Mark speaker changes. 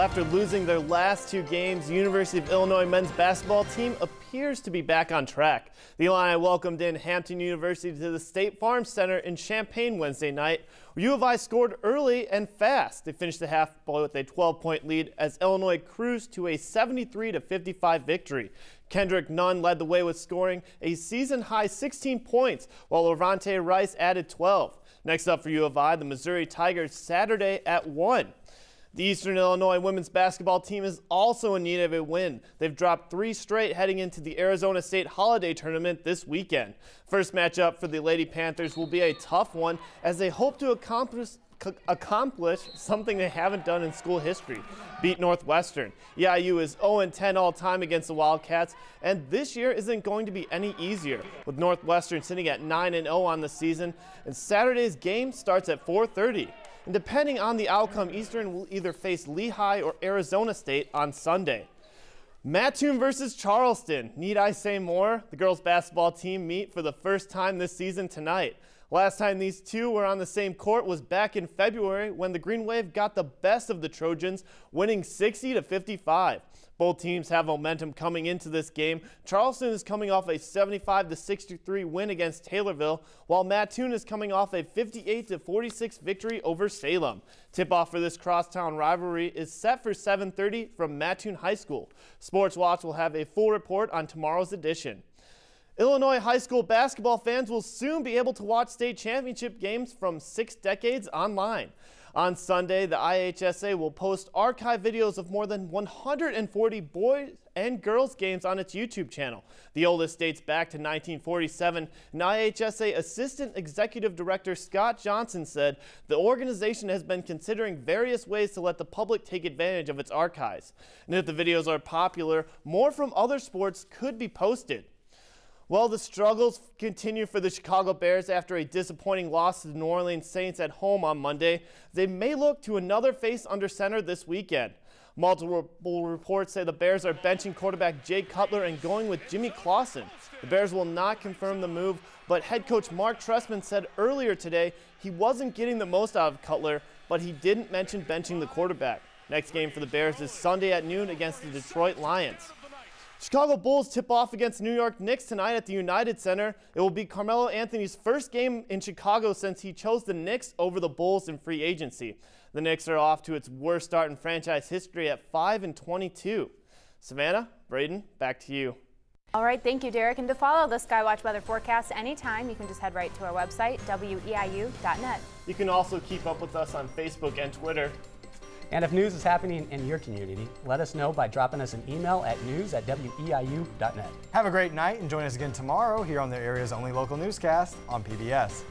Speaker 1: after losing their last two games, University of Illinois men's basketball team appears to be back on track. The Illini welcomed in Hampton University to the State Farm Center in Champaign Wednesday night. U of I scored early and fast. They finished the half with a 12-point lead as Illinois cruised to a 73-55 victory. Kendrick Nunn led the way with scoring a season-high 16 points, while Rayvonte Rice added 12. Next up for U of I, the Missouri Tigers Saturday at 1. The Eastern Illinois women's basketball team is also in need of a win. They've dropped three straight heading into the Arizona State Holiday Tournament this weekend. First matchup for the Lady Panthers will be a tough one as they hope to accomplish accomplish something they haven't done in school history beat Northwestern. EIU is 0-10 all time against the Wildcats, and this year isn't going to be any easier, with Northwestern sitting at 9-0 on the season, and Saturday's game starts at 4.30. And depending on the outcome, Eastern will either face Lehigh or Arizona State on Sunday. Mattoon versus Charleston. Need I say more? The girls basketball team meet for the first time this season tonight. Last time these two were on the same court was back in February when the Green Wave got the best of the Trojans, winning 60 to 55. Both teams have momentum coming into this game. Charleston is coming off a 75 to 63 win against Taylorville, while Mattoon is coming off a 58 to 46 victory over Salem. Tip-off for this crosstown rivalry is set for 7:30 from Mattoon High School. Sports Watch will have a full report on tomorrow's edition. Illinois high school basketball fans will soon be able to watch state championship games from six decades online. On Sunday, the IHSA will post archive videos of more than 140 boys and girls games on its YouTube channel. The oldest dates back to 1947, and IHSA Assistant Executive Director Scott Johnson said the organization has been considering various ways to let the public take advantage of its archives. And if the videos are popular, more from other sports could be posted. Well, the struggles continue for the Chicago Bears after a disappointing loss to the New Orleans Saints at home on Monday. They may look to another face under center this weekend. Multiple reports say the Bears are benching quarterback Jay Cutler and going with Jimmy Clausen. The Bears will not confirm the move, but head coach Marc Trestman said earlier today he wasn't getting the most out of Cutler, but he didn't mention benching the quarterback. Next game for the Bears is Sunday at noon against the Detroit Lions. Chicago Bulls tip off against New York Knicks tonight at the United Center. It will be Carmelo Anthony's first game in Chicago since he chose the Knicks over the Bulls in free agency. The Knicks are off to its worst start in franchise history at 5 and 22. Savannah, Braden, back to you.
Speaker 2: All right, thank you, Derek. And to follow the Skywatch weather forecast anytime, you can just head right to our website, weiu.net.
Speaker 1: You can also keep up with us on Facebook and Twitter.
Speaker 3: And if news is happening in your community, let us know by dropping us an email at news at weiu.net.
Speaker 4: Have a great night and join us again tomorrow here on the area's only local newscast on PBS.